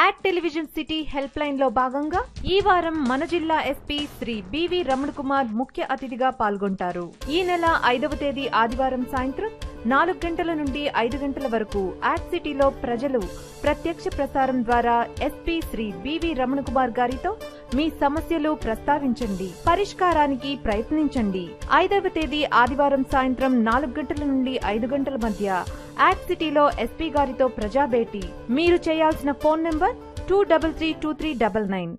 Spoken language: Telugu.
యాడ్ టెలివిజన్ సిటీ హెల్ప్ లైన్లో భాగంగా ఈ వారం మన జిల్లా ఎస్పీ శ్రీ బివి రమణ కుమార్ ముఖ్య అతిథిగా పాల్గొంటారు. ఈ నెల ఐదవ తేదీ ఆదివారం సాయంత్రం నాలుగు గంటల నుండి ఐదు గంటల వరకు యాడ్ సిటీలో ప్రజలు ప్రత్యక్ష ప్రసారం ద్వారా SP Shri B V Ramana Kumar గారితో మీ సమస్యలు ప్రస్తావించండి పరిష్కారానికి ప్రయత్నించండి. ఐదవ తేదీ ఆదివారం సాయంత్రం నాలుగు గంటల నుండి ఐదు గంటల మధ్య యాక్ట్ సిటీలో ఎస్పీ గారితో ప్రజాభేటీ. మీరు చేయాల్సిన phone number two double three two three double nine.